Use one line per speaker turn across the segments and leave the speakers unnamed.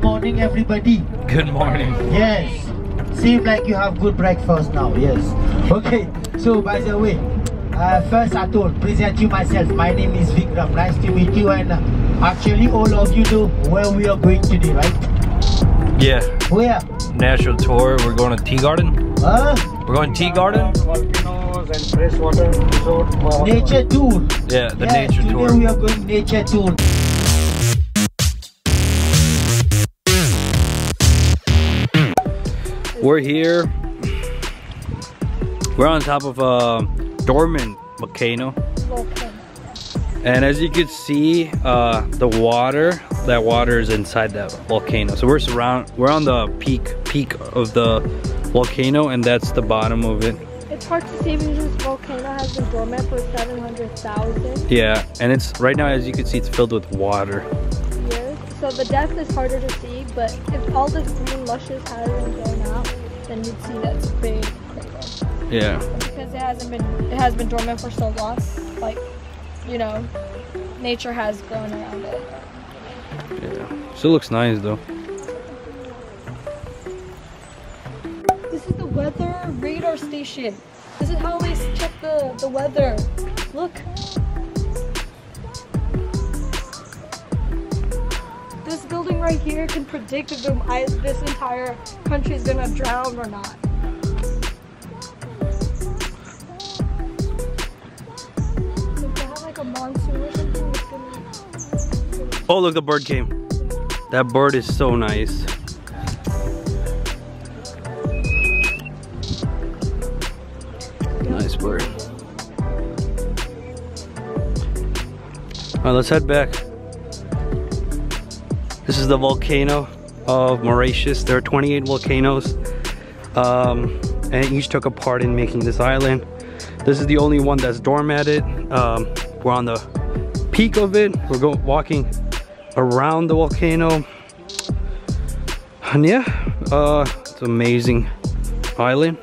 Good morning, everybody.
Good morning.
Yes. Seems like you have good breakfast now. Yes. Okay. So, by the way, uh, first I told present you myself. My name is Vikram. Nice to meet you. And uh, actually, all of you know where we are going today, right?
Yeah,
Where?
natural tour. We're going to Tea Garden.
Huh?
We're going Tea Garden.
volcanoes and freshwater resort.
Nature tour.
Yeah, the
yes,
nature
today
tour.
we are going nature tour.
We're here. We're on top of a dormant volcano. And as you can see, uh, the water, that water is inside that volcano. So we're surround, we're on the peak, peak of the volcano and that's the bottom of it.
It's hard to see because this volcano has been dormant for 700,000
Yeah, and it's, right now as you can see, it's filled with water.
years. So the depth is harder to see, but if all this green luscious hadn't grown out, then you'd see that big crater.
Yeah.
Because it hasn't been it has been dormant for so long, like you know, nature has grown around it.
Yeah. Still looks nice though.
This is the weather radar station. This is how they check the, the weather. Look. Building right here can predict if this entire country is gonna drown or not.
Oh, look, the bird came. That bird is so nice. Nice bird. All right, let's head back. This is the volcano of Mauritius. There are 28 volcanoes, um, and each took a part in making this island. This is the only one that's dormanted. Um, we're on the peak of it. We're going walking around the volcano. And yeah, uh, it's amazing island.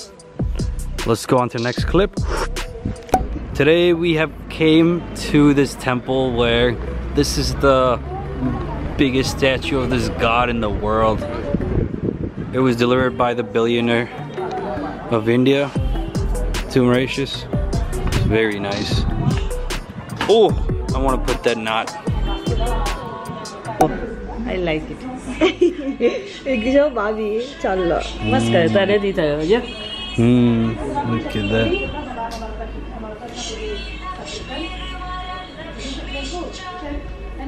Let's go on to the next clip. Today we have came to this temple where this is the biggest statue of this god in the world. It was delivered by the billionaire of India to Mauritius. Very nice. Oh, I want to put that knot.
I like it. Exo Bobby, yeah.
Hmm, look at that.
Thank you. Kau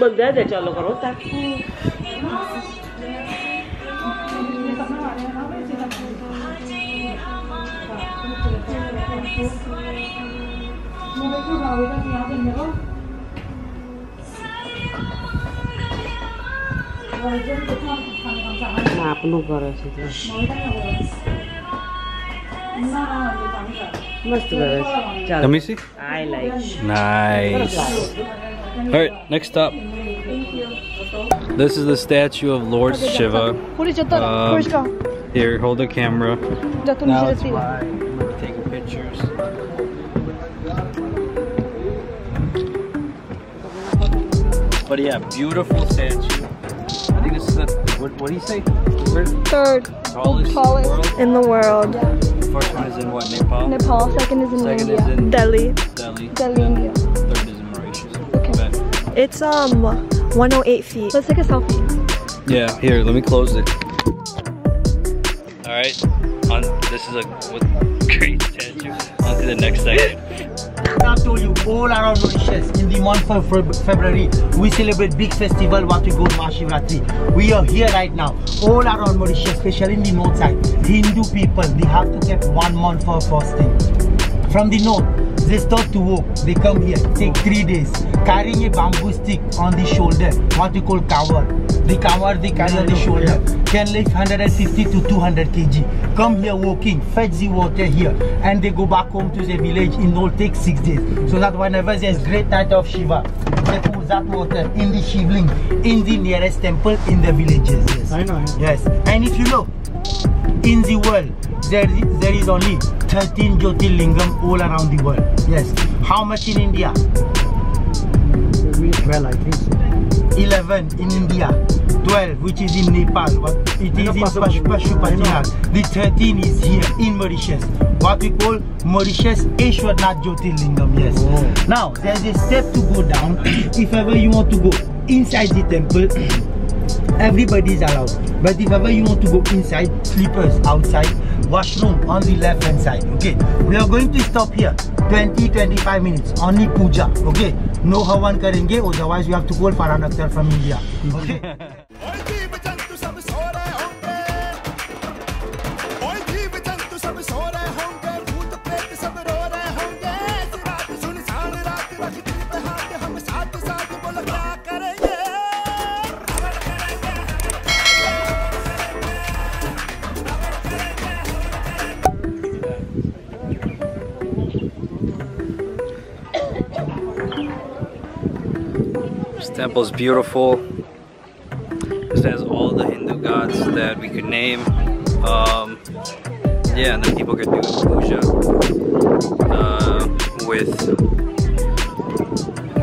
bagaimana
cakap
lo kerotak?
I like.
Nice. All right, next up. This is the statue of Lord Shiva. Um, here, hold the camera. Now it's mine. But yeah, beautiful statue. I think this is the what, what do you say? Third
Third
tallest,
tallest
in the world.
in the world.
First one is in what? Nepal.
Nepal. Second is in
Second
India.
is in
Delhi.
Delhi.
Delhi, India.
Third is in Mauritius.
Okay.
It's um 108 feet.
Let's take a selfie.
Yeah, here, let me close it. All right, on this is a great statue. On to the next section.
All around Mauritius in the month of February we celebrate big festival call Mahashivratri. We are here right now all around Mauritius, especially in the north side. Hindu people they have to get one month for fasting. From the north, they start to walk. They come here, take three days, carrying a bamboo stick on the shoulder, what we call kanwar. The kanwar they carry on the shoulder can lift 150 to 200 kg. Come here walking, fetch the water here, and they go back home to the village. It all take six days. So that whenever there's great night of Shiva, they put that water in the shivling in the nearest temple in the villages. Yes.
I know.
Yes. And if you know, in the world, there, there is only 13 Jyotirlingam all around the world. Yes. How much in India?
Well, I think so.
11 in India. 12 which is in Nepal. What it is in Pash- Pashupatinath. The 13 is here in Mauritius. What we call Mauritius Eshwarnath Jyotirlingam. Yes.
Oh.
Now there's a step to go down. if ever you want to go inside the temple, everybody is allowed. But if ever you want to go inside, sleepers outside, washroom on the left hand side. Okay. We are going to stop here 20-25 minutes. Only puja. Okay. No havan karenge. Otherwise we have to call Farhan from India. Okay.
This temple is beautiful. This has all the Hindu gods that we could name. Um, yeah, and then people could do puja uh, with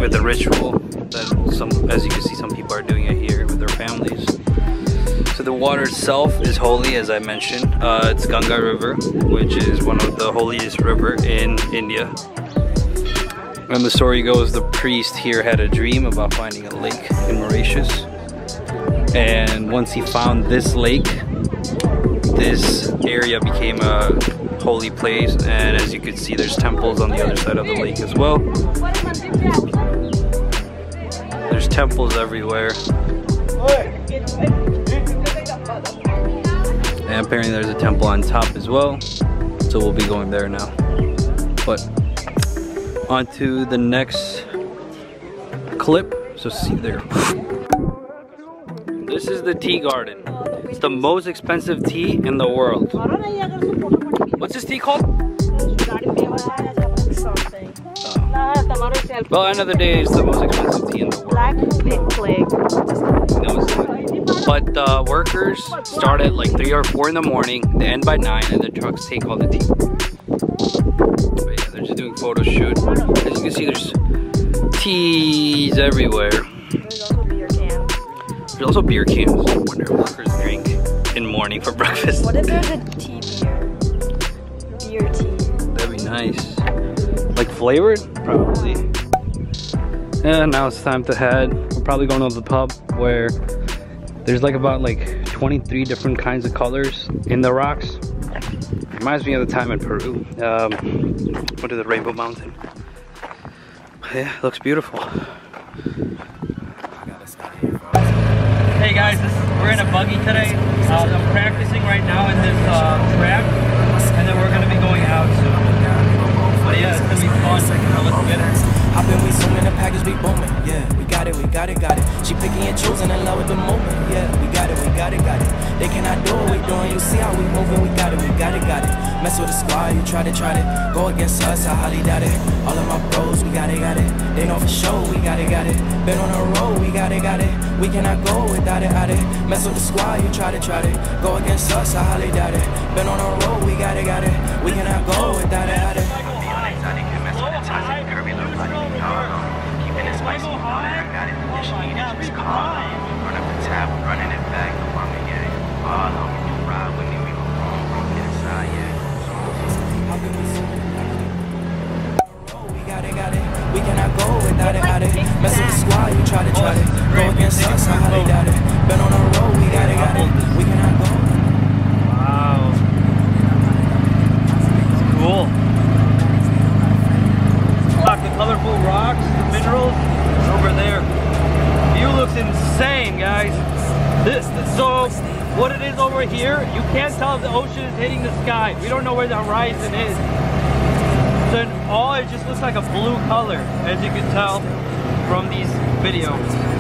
with the ritual that some, as you can see, some people are doing it here with their families. So the water itself is holy, as I mentioned. Uh, it's Ganga River, which is one of the holiest river in India. And the story goes the priest here had a dream about finding a lake in Mauritius. And once he found this lake, this area became a holy place. And as you can see, there's temples on the other side of the lake as well. There's temples everywhere. And apparently there's a temple on top as well. So we'll be going there now. But on to the next clip. So see there. This is the tea garden. It's the most expensive tea in the world. What's this tea called? Well, end of the day, it's the most expensive tea in the world.
Black plague.
But the workers start at like 3 or 4 in the morning, they end by 9, and the trucks take all the tea. Photo shoot. As you can see, there's teas everywhere.
There's also beer cans.
There's also beer cans. I wonder if workers drink in morning for breakfast.
What if there's a tea beer? Beer tea.
That'd be nice. Like flavored? Probably. And now it's time to head. We're probably going to the pub where there's like about like 23 different kinds of colors in the rocks. Reminds me of the time in Peru. Um, what is it, Rainbow Mountain? Yeah, looks beautiful. Hey guys, this, we're in a buggy today. Uh, I'm practicing right now in this uh, track, and then we're gonna be going out soon. But yeah, it's gonna be fun. Now let's get it.
Hop in, we zoom in the package, we booming. Yeah, we got it, we got it, got it. She picky and choosing in love with the moment. Yeah, They cannot do what we doing. You see how we moving, we got it, we got it, got it. Mess with the squad, you try to, try to go against us. I highly doubt it. All of my bros, we got it, got it. They know for sure, we got it, got it. Been on the road, we got it, got it. We cannot go without it, out it. Mess with the squad, you try to, try to go against us. I highly doubt it. Been on the road, we got it, got it. We cannot go without it, out it. We try to try go against us, I highly doubt it. Been on the road, we got it, got it. We cannot go.
Wow. Cool. The colorful rocks, the minerals, over there. View looks insane, guys. This, so what it is over here, you can't tell if the ocean is hitting the sky. We don't know where the horizon is. Then all it just looks like a blue color, as you can tell from these videos.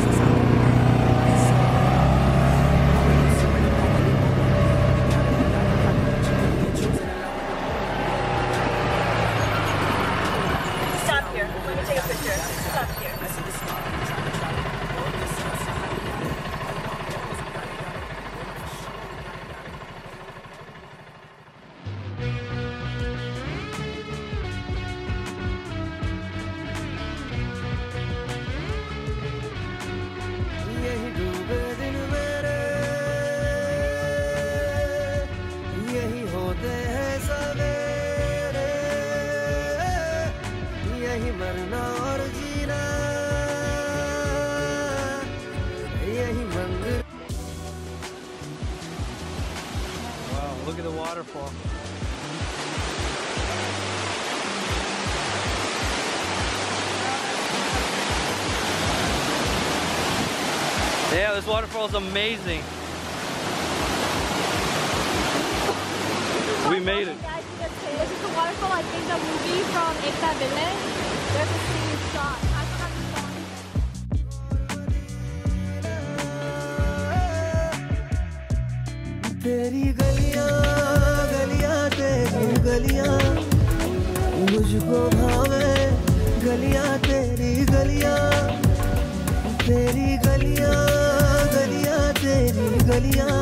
Look at the waterfall. Yeah, this waterfall is amazing. We made it.
This is the waterfall, I think, the movie from Ek Villain. There's a scene shot.
तेरी गली गलियाँ, मुझको भावे गलियाँ, तेरी गलियाँ तेरी गलियाँ गलियाँ, तेरी गलियाँ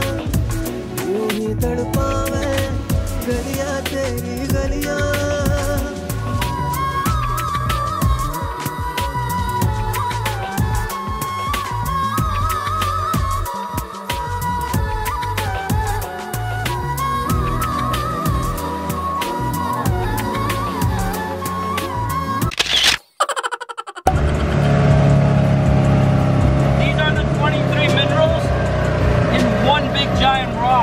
यूँ ही तड़पावे गलियाँ, तेरी गलियाँ।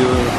you.